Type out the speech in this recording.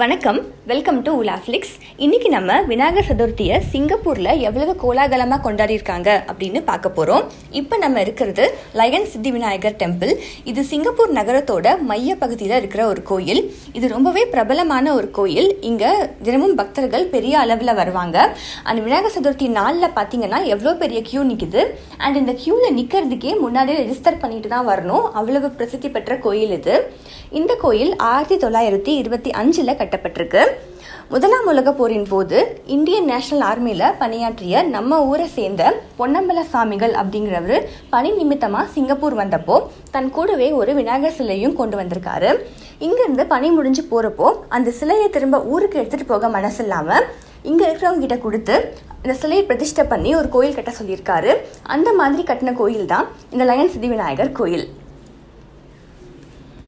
வணக்கம். Welcome to உலாஃப்ளிக்ஸ் இன்னைக்கு நம்ம விநாயகர் சதுர்த்தியை சிங்கப்பூர்ல எவ்வளவு கோலாகலமாக கொண்டாடியிருக்காங்க அப்படின்னு பார்க்க போறோம். இப்போ நம்ம இருக்கிறது லயன் சித்தி விநாயகர் டெம்பிள். இது சிங்கப்பூர் நகரத்தோட மைய பகுதியில் இருக்கிற ஒரு கோயில். இது ரொம்பவே பிரபலமான ஒரு கோயில். இங்க தினமும் பக்தர்கள் பெரிய அளவில் வருவாங்க. அந்த விநாயகர் சதுர்த்தி நாளில் பார்த்தீங்கன்னா எவ்வளோ பெரிய கியூ நிற்குது அண்ட் இந்த கியூவில் நிற்கிறதுக்கே முன்னாடியே ரெஜிஸ்டர் பண்ணிட்டு தான் வரணும். அவ்வளவு பிரசித்தி பெற்ற கோயில் இது. இந்த கோயில் ஆயிரத்தி தொள்ளாயிரத்தி இருபத்தி அஞ்சில் கட்டப்பட்டிருக்கு. முதலாம் உலக போரின் போது இந்தியன் நேஷனல் ஆர்மியில பணியாற்றிய நம்ம ஊரை சேர்ந்த பொன்னம்பல சாமிகள் அப்படிங்கிறவர் பணி நிமித்தமா சிங்கப்பூர் வந்தப்போ தன் கூடவே ஒரு விநாயகர் சிலையும் கொண்டு வந்திருக்காரு. இங்கிருந்து பணி முடிஞ்சு போகிறப்போ அந்த சிலையை திரும்ப ஊருக்கு எடுத்துகிட்டு போக மனசு இல்லாமல் இங்கே இருக்கிறவங்க கிட்ட கொடுத்து இந்த சிலையை பிரதிஷ்டை பண்ணி ஒரு கோயில் கட்ட சொல்லியிருக்காரு. அந்த மாதிரி கட்டின கோயில் தான் இந்த லயன் சித்தி விநாயகர் கோயில்.